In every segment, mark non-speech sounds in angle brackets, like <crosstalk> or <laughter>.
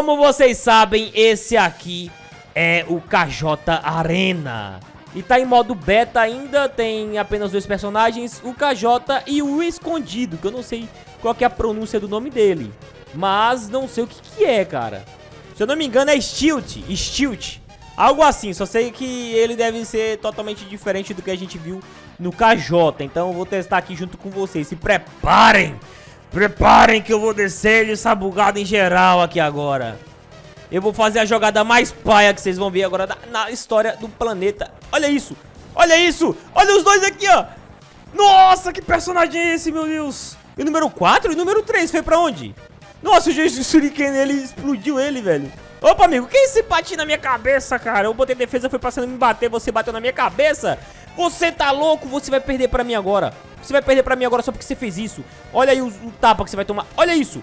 Como vocês sabem, esse aqui é o KJ Arena. E tá em modo beta ainda, tem apenas dois personagens, o KJ e o Escondido, que eu não sei qual é a pronúncia do nome dele. Mas não sei o que que é, cara. Se eu não me engano é Stilt, Stilt. Algo assim, só sei que ele deve ser totalmente diferente do que a gente viu no KJ. Então eu vou testar aqui junto com vocês. Se preparem! Preparem que eu vou descer ele sabugado em geral aqui agora. Eu vou fazer a jogada mais paia que vocês vão ver agora na história do planeta. Olha isso! Olha isso! Olha os dois aqui, ó! Nossa, que personagem é esse, meu Deus! E o número 4 e o número 3 foi pra onde? Nossa, o Shuriken, ele explodiu ele, velho. Opa, amigo, que esse bate na minha cabeça, cara? Eu botei defesa, foi passando me bater, você bateu na minha cabeça? Você tá louco? Você vai perder pra mim agora. Você vai perder pra mim agora só porque você fez isso. Olha aí o, o tapa que você vai tomar. Olha isso.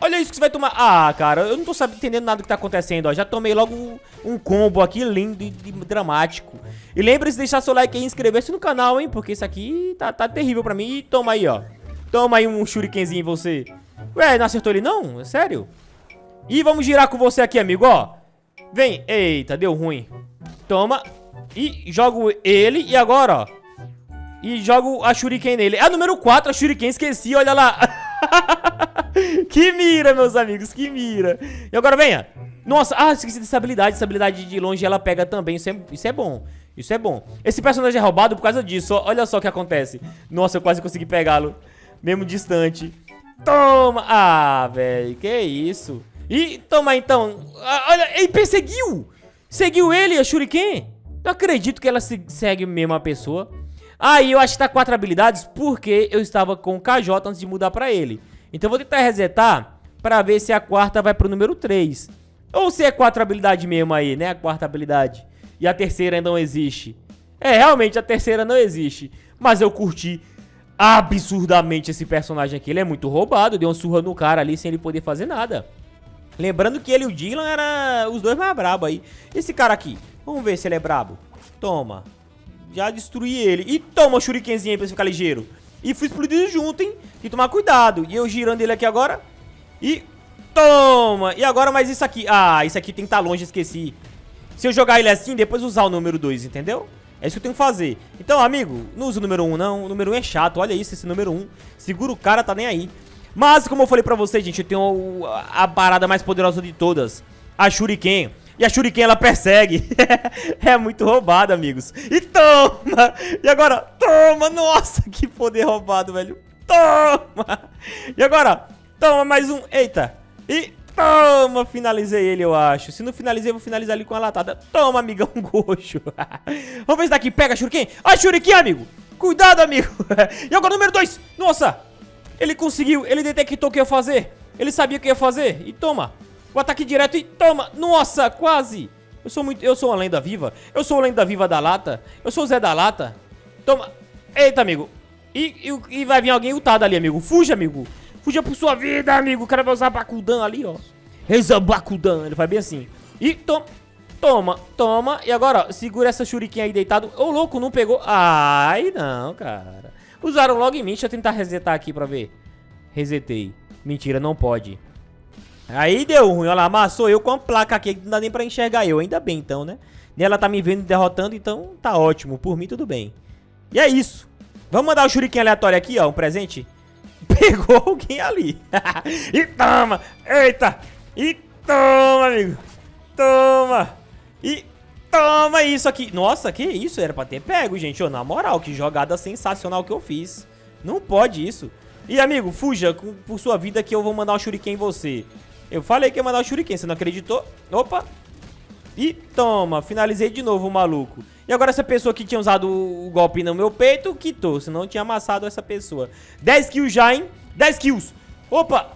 Olha isso que você vai tomar. Ah, cara, eu não tô sabendo, entendendo nada do que tá acontecendo, ó. Já tomei logo um, combo aqui lindo e, e dramático. E lembre-se de deixar seu like e inscrever-se no canal, hein? Porque isso aqui tá, tá terrível pra mim. E toma aí, ó. Toma aí um shurikenzinho em você. Ué, não acertou ele não? É sério? E vamos girar com você aqui, amigo, ó. Vem. Eita, deu ruim. Toma. E jogo ele. E agora, ó. E jogo a Shuriken nele. É a número 4, a Shuriken, esqueci, olha lá. <laughs> que mira, meus amigos, que mira. E agora venha. Nossa, ah, esqueci dessa habilidade. Essa habilidade de longe ela pega também. Isso é, isso é bom. Isso é bom. Esse personagem é roubado por causa disso. Olha só o que acontece. Nossa, eu quase consegui pegá-lo. Mesmo distante. Toma! Ah, velho, que isso? E toma então. Ah, olha, ele perseguiu! Seguiu ele, a Shuriken. Não acredito que ela se segue mesmo a pessoa. Aí eu acho que tá quatro habilidades porque eu estava com o KJ antes de mudar pra ele. Então eu vou tentar resetar pra ver se a quarta vai pro número 3. Ou se é quatro habilidades mesmo aí, né? A quarta habilidade. E a terceira ainda não existe. É, realmente a terceira não existe. Mas eu curti absurdamente esse personagem aqui. Ele é muito roubado, deu uma surra no cara ali sem ele poder fazer nada. Lembrando que ele e o Dylan eram os dois mais brabos aí. Esse cara aqui, vamos ver se ele é brabo. Toma. Já destruí ele. E toma o shurikenzinho aí pra você ficar ligeiro. E fui explodido junto, hein? Tem que tomar cuidado. E eu girando ele aqui agora. E toma. E agora mais isso aqui. Ah, isso aqui tem que estar tá longe, esqueci. Se eu jogar ele assim, depois usar o número 2, entendeu? É isso que eu tenho que fazer. Então, amigo, não usa o número 1 um, não. O número 1 um é chato. Olha isso, esse número 1. Um. Segura o cara, tá nem aí. Mas, como eu falei pra vocês, gente, eu tenho a parada mais poderosa de todas. A Shuriken. E a Shuriken, ela persegue. <laughs> é muito roubada, amigos. E toma! E agora, toma! Nossa, que poder roubado, velho. Toma! E agora, toma mais um. Eita. E toma! Finalizei ele, eu acho. Se não finalizei, vou finalizar ele com a latada. Toma, amigão <laughs> goxo. Vamos ver se daqui pega a Shuriken. A Shuriken, amigo. Cuidado, amigo. <laughs> e agora, número 2. Nossa. Ele conseguiu, ele detectou o que ia fazer. Ele sabia o que ia fazer. E toma. O ataque direto e toma. Nossa, quase. Eu sou muito, eu sou uma lenda viva. Eu sou a lenda viva da lata. Eu sou o Zé da lata. Toma. Eita, amigo. E, e, e vai vir alguém ultado ali, amigo. Fuja, amigo. Fuja por sua vida, amigo. O cara vai usar Bakudan ali, ó. Reza Bakudan. Ele vai bem assim. E toma. Toma, toma. E agora, ó, segura essa shuriken aí deitado. Ô, louco, não pegou. Ai, não, cara. Usaram logo em mim. Deixa eu tentar resetar aqui pra ver. Resetei. Mentira, não pode. Aí deu ruim. Olha lá, amassou eu com a placa aqui. Não dá nem pra enxergar eu. Ainda bem, então, né? E ela tá me vendo derrotando, então tá ótimo. Por mim, tudo bem. E é isso. Vamos mandar o shuriken aleatório aqui, ó. Um presente. <laughs> Pegou alguém ali. <laughs> e toma. Eita. E toma, amigo. Toma. E Toma isso aqui. Nossa, que isso? Era pra ter pego, gente. Ô, na moral, que jogada sensacional que eu fiz. Não pode isso. E, amigo, fuja por sua vida que eu vou mandar um shuriken em você. Eu falei que ia mandar um shuriken, você não acreditou? Opa. E toma, finalizei de novo o maluco. E agora essa pessoa que tinha usado o golpe no meu peito, quitou. Senão eu tinha amassado essa pessoa. 10 kills já, hein? 10 kills. Opa.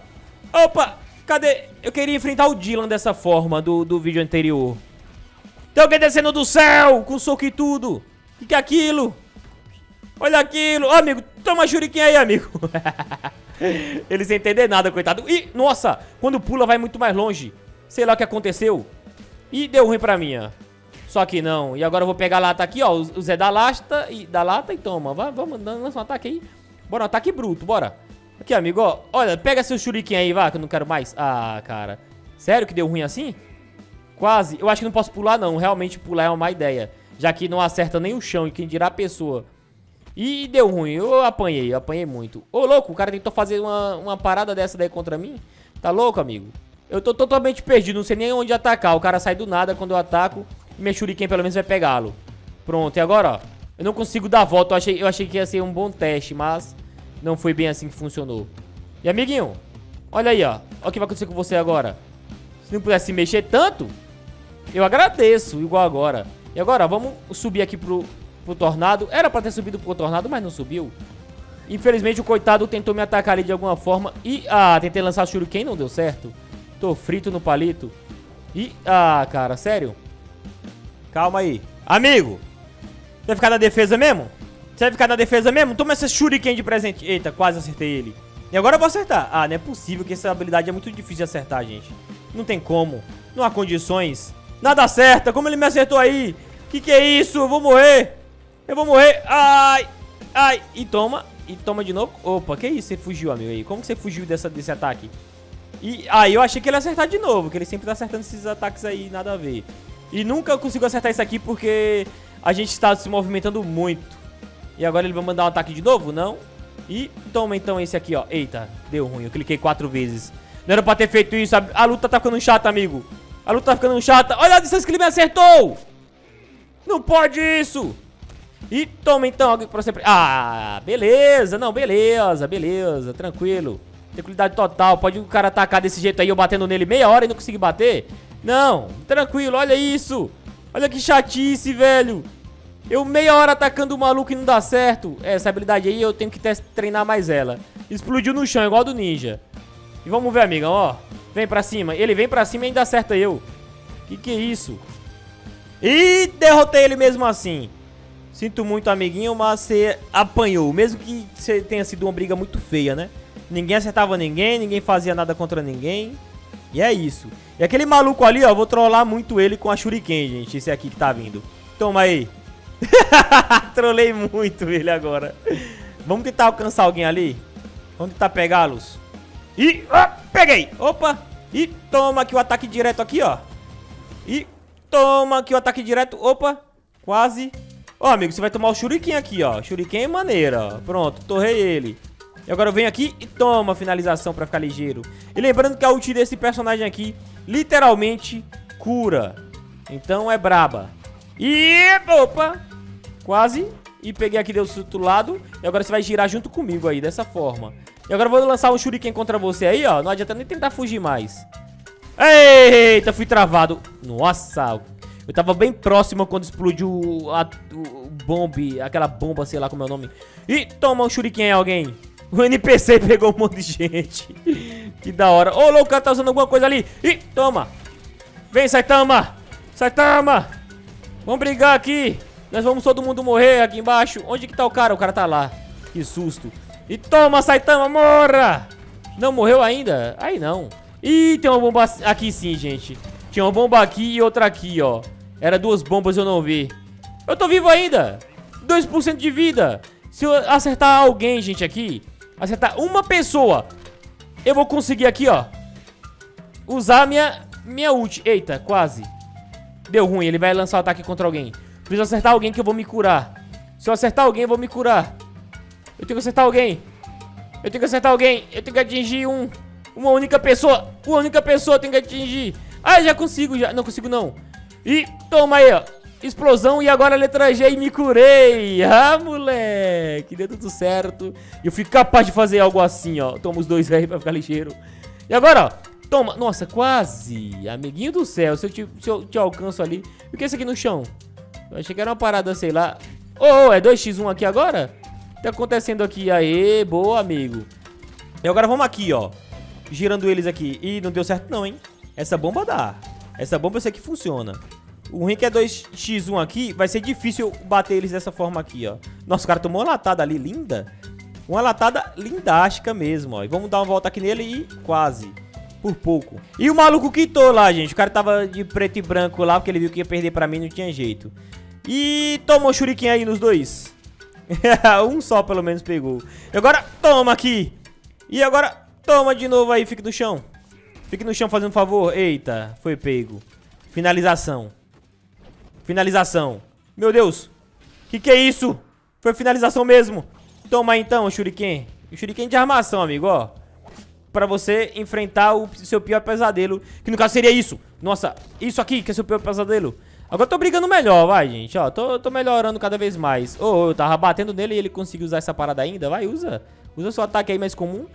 Opa. Cadê? Eu queria enfrentar o Dylan dessa forma do, do vídeo anterior. Tem alguém descendo do céu com soco e tudo. O que, que é aquilo? Olha aquilo. Ó, amigo, toma shuriken aí, amigo. <laughs> <laughs> Ele sem entender nada, coitado. Ih, nossa, quando pula vai muito mais longe. Sei lá o que aconteceu. Ih, deu ruim pra mim, ó. Só que não. E agora eu vou pegar a lata aqui, ó. O Zé da lata e, da lata e toma. Vamos, lança um ataque aí. Bora, um ataque bruto, bora. Aqui, amigo, ó. Olha, pega seu shuriken aí, vai, que eu não quero mais. Ah, cara. Sério que deu ruim assim? Quase. Eu acho que não posso pular, não. Realmente pular é uma má ideia. Já que não acerta nem o chão e quem dirá a pessoa. E deu ruim. Eu apanhei, eu apanhei muito. Ô, louco, o cara tentou fazer uma, uma parada dessa daí contra mim. Tá louco, amigo? Eu tô totalmente perdido, não sei nem onde atacar. O cara sai do nada quando eu ataco. E minha shuriken pelo menos vai pegá-lo. Pronto, e agora, ó. Eu não consigo dar a volta. Eu achei, eu achei que ia ser um bom teste, mas não foi bem assim que funcionou. E amiguinho, olha aí, ó. Olha o que vai acontecer com você agora. Se não pudesse mexer tanto, eu agradeço, igual agora. E agora, vamos subir aqui pro, pro tornado. Era pra ter subido pro tornado, mas não subiu. Infelizmente, o coitado tentou me atacar ali de alguma forma. E, ah, tentei lançar shuriken, não deu certo. Tô frito no palito. E, ah, cara, sério? Calma aí. Amigo, você vai ficar na defesa mesmo? Você vai ficar na defesa mesmo? Toma essa shuriken de presente. Eita, quase acertei ele. E agora eu vou acertar. Ah, não é possível que essa habilidade é muito difícil de acertar, gente. Não tem como. Não há condições. Nada acerta. Como ele me acertou aí? Que que é isso? Eu vou morrer. Eu vou morrer. Ai. Ai. E toma. E toma de novo. Opa, que isso? Você fugiu, amigo aí. Como que você fugiu dessa, desse ataque? E aí ah, eu achei que ele ia acertar de novo. Que ele sempre tá acertando esses ataques aí, nada a ver. E nunca consigo acertar isso aqui porque a gente está se movimentando muito. E agora ele vai mandar um ataque de novo? Não. E toma então esse aqui, ó. Eita, deu ruim. Eu cliquei quatro vezes. Não era pra ter feito isso. A, a luta tá ficando chata, amigo. A luta tá ficando chata. Olha a distância que ele me acertou! Não pode isso! E toma então algo pra sempre. Ah, beleza. Não, beleza, beleza. Tranquilo. Tranquilidade total. Pode o cara atacar desse jeito aí, eu batendo nele meia hora e não conseguir bater? Não, tranquilo, olha isso. Olha que chatice, velho. Eu meia hora atacando o maluco e não dá certo. É, essa habilidade aí eu tenho que treinar mais ela. Explodiu no chão, igual do ninja. E vamos ver, amiga, ó. Vem pra cima. Ele vem pra cima e ainda acerta eu. Que que é isso? E derrotei ele mesmo assim. Sinto muito, amiguinho, mas você apanhou. Mesmo que você tenha sido uma briga muito feia, né? Ninguém acertava ninguém, ninguém fazia nada contra ninguém. E é isso. E aquele maluco ali, ó, vou trollar muito ele com a Shuriken, gente. Esse aqui que tá vindo. Toma aí. <laughs> Trolei muito ele agora. Vamos tentar alcançar alguém ali? Vamos tentar pegá-los. E... Peguei! Opa! E toma aqui o ataque direto aqui, ó. E toma aqui o ataque direto. Opa! Quase. Ó, amigo, você vai tomar o shuriken aqui, ó. Shuriken é maneira, ó. Pronto, torrei ele. E agora eu venho aqui e toma a finalização pra ficar ligeiro. E lembrando que a ult desse personagem aqui, literalmente, cura. Então é braba. E... Opa! Quase. E peguei aqui do outro lado. E agora você vai girar junto comigo aí, dessa forma. E agora eu vou lançar um shuriken contra você aí, ó. Não adianta nem tentar fugir mais. Eita, fui travado. Nossa, eu tava bem próximo quando explodiu a, o, bombe, aquela bomba, sei lá como é o nome. E toma um shuriken aí, alguém. O NPC <laughs> pegou um monte de gente. que da hora. Ô, louco, o cara tá usando alguma coisa ali. Ih, toma. Vem, Saitama. Saitama. Vamos brigar aqui. Nós vamos todo mundo morrer aqui embaixo. Onde que tá o cara? O cara tá lá. Que susto. E toma, Saitama, morra. Não morreu ainda? Aí não. Ih, tem uma bomba aqui sim, gente. Tinha uma bomba aqui e outra aqui, ó. Era duas bombas eu não vi. Eu tô vivo ainda. 2% de vida. Se eu acertar alguém, gente, aqui, acertar uma pessoa, eu vou conseguir aqui, ó, usar minha, minha ult. Eita, quase. Deu ruim, ele vai lançar o ataque contra alguém. Preciso acertar alguém que eu vou me curar. Se eu acertar alguém, eu vou me curar. Eu tenho que acertar alguém. Eu tenho que acertar alguém. Eu tenho que atingir um... Uma única pessoa. Uma única pessoa tem que atingir. Ah, já consigo, já. Não consigo, não. E toma aí, ó explosão e agora a letra G e me curei. Ah, moleque, deu tudo certo. Eu fui capaz de fazer algo assim, ó. Toma os dois aí pra ficar ligeiro. E agora, ó. Toma. Nossa, quase. Amiguinho do céu, se eu te, se eu te alcanço ali. O que é isso aqui no chão? Eu achei que era uma parada, sei lá. Oh, é 2x1 aqui agora? Tá acontecendo aqui? Aê, boa, amigo. E agora vamos aqui, ó. Girando eles aqui. Ih, não deu certo não, hein? Essa bomba dá. Essa bomba eu sei que funciona. O ruim que é 2x1 aqui, vai ser difícil bater eles dessa forma aqui, ó. Nossa, o cara tomou uma latada ali, linda. Uma latada lindástica mesmo, ó. E vamos dar uma volta aqui nele e quase. Por pouco. E o maluco quitou lá, gente. O cara tava de preto e branco lá, porque ele viu que ia perder pra mim, não tinha jeito. E tomou shuriken aí nos dois. <laughs> um só pelo menos pegou. E agora toma aqui. E agora toma de novo aí, fica no chão. Fique no chão fazendo favor. Eita, foi pego. Finalização. Finalização. Meu Deus. Que que é isso? Foi finalização mesmo. Toma então, Shuriken. Shuriken de armação, amigo, ó. Pra você enfrentar o seu pior pesadelo. Que no caso seria isso. Nossa, isso aqui que é seu pior pesadelo. Agora eu tô brigando melhor, vai, gente. Ó, tô, tô melhorando cada vez mais. Ô, oh, eu tava batendo nele e ele conseguiu usar essa parada ainda. Vai, usa. Usa seu ataque aí mais comum.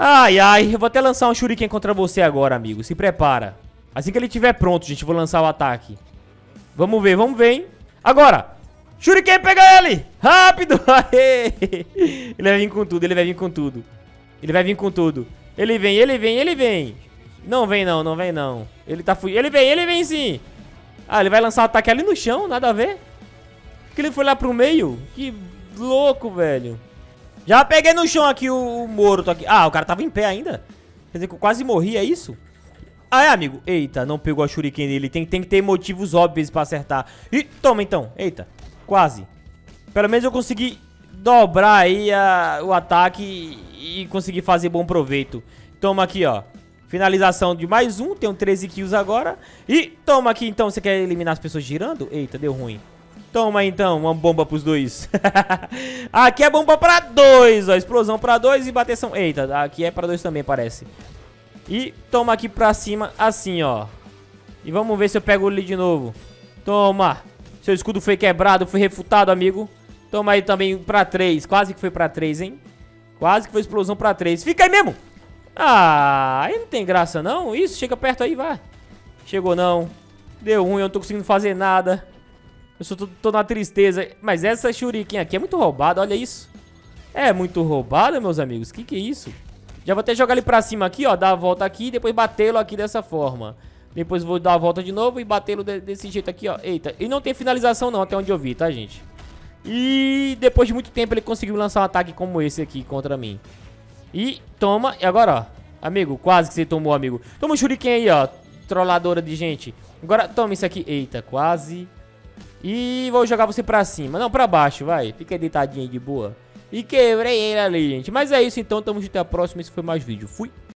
Ai, ai. Eu vou até lançar um shuriken contra você agora, amigo. Se prepara. Assim que ele estiver pronto, gente, vou lançar o ataque. Vamos ver, vamos ver, hein. Agora. Shuriken, pega ele! Rápido! <laughs> ele vai vir com tudo, ele vai vir com tudo. Ele vai vir com tudo. Ele vem, ele vem, ele vem. Não vem não, não vem não. Ele tá fugindo. Ele vem, ele vem sim. Ah, ele vai lançar um ataque ali no chão, nada a ver. Que ele foi lá pro meio. Que louco, velho. Já peguei no chão aqui o, o morto aqui. Ah, o cara tava em pé ainda. Quer dizer que eu quase morri, é isso? Ah, é, amigo. Eita, não pegou a shuriken dele. Tem, tem que ter motivos óbvios pra acertar. Ih, toma então. Eita, quase. Pelo menos eu consegui dobrar aí a, o ataque e, e conseguir fazer bom proveito. Toma aqui, ó. Finalização de mais um, tenho 13 kills agora. E toma aqui então, você quer eliminar as pessoas girando? Eita, deu ruim. Toma então, uma bomba pros dois. <laughs> aqui é bomba pra dois, ó. Explosão pra dois e bateção. Eita, aqui é pra dois também, parece. E toma aqui pra cima, assim, ó. E vamos ver se eu pego ele de novo. Toma. Seu escudo foi quebrado, foi refutado, amigo. Toma aí também pra três. Quase que foi pra três, hein? Quase que foi explosão pra três. Fica aí mesmo. Ah, aí não tem graça não. Isso, chega perto aí, vai. Chegou não. Deu ruim, eu não tô conseguindo fazer nada. Eu só tô, tô na tristeza. Mas essa shuriken aqui é muito roubada, olha isso. É muito roubada, meus amigos. Que que é isso? Já vou até jogar ele pra cima aqui, ó. Dar a volta aqui e depois batê-lo aqui dessa forma. Depois vou dar a volta de novo e batê-lo de, desse jeito aqui, ó. Eita, e não tem finalização não, até onde eu vi, tá, gente? E depois de muito tempo ele conseguiu lançar um ataque como esse aqui contra mim. E toma, e agora, ó. Amigo, quase que você tomou, amigo. Toma um shuriken aí, ó. Trolladora de gente. Agora, toma isso aqui. Eita, quase. E vou jogar você pra cima. Não, pra baixo, vai. Fica deitadinho aí de boa. E quebrei ele ali, gente. Mas é isso, então. Tamo junto até a próxima. Esse foi mais vídeo. Fui.